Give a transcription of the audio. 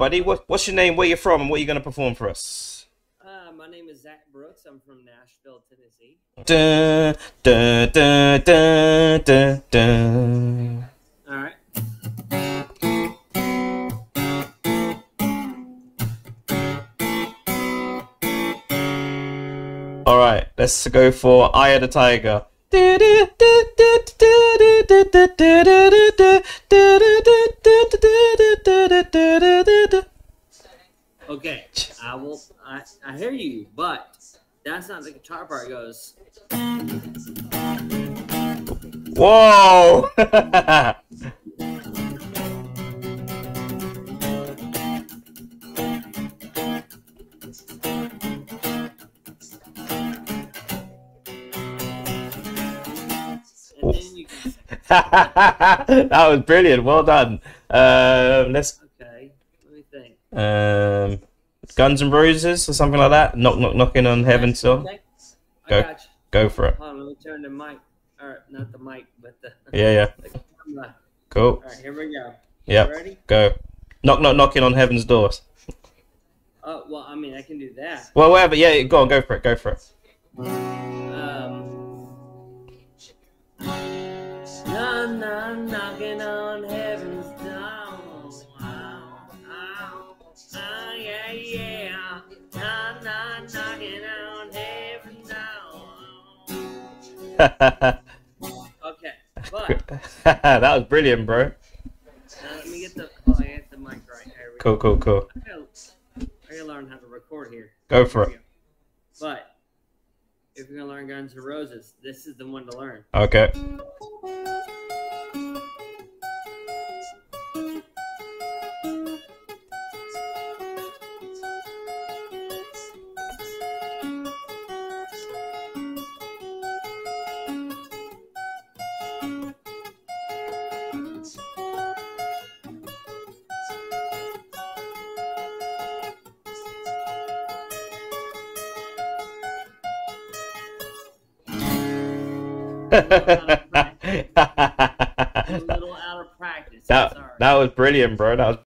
buddy. What, what's your name? Where you from? And what are you gonna perform for us? Uh, my name is Zack Brooks. I'm from Nashville, Tennessee. Dun, dun, dun, dun, dun, dun. All right. All right, let's go for Eye of the Tiger. I. I, hear you, but that's not the guitar part. Goes. Whoa! And then you can. that was brilliant. Well done. Um, let's Okay. Let me think. um, Guns N' Roses or something like that. Knock, knock, knocking on heaven's door. Go. Go for it. Hold on. Let me turn the mic. Or not the mic, but the. Yeah, yeah. the camera. Cool. All right. Here we go. Yep. Go. Knock, knock, knocking on heaven's doors. Oh well. I mean, I can do that. Well, whatever. Yeah, go on. Go for it. Go for it. Um. No, no, knocking on yeah, yeah. No, no, knocking on heaven's door. Okay, but that was brilliant, bro. let me get the. Oh, get the mic right. Here Cool, go. cool, cool. I gotta, I gotta learn how to record here. Go for it. But if you're gonna learn Guns N' Roses, this is the one to learn. Okay. Little out of practice. that that was brilliant, bro. That was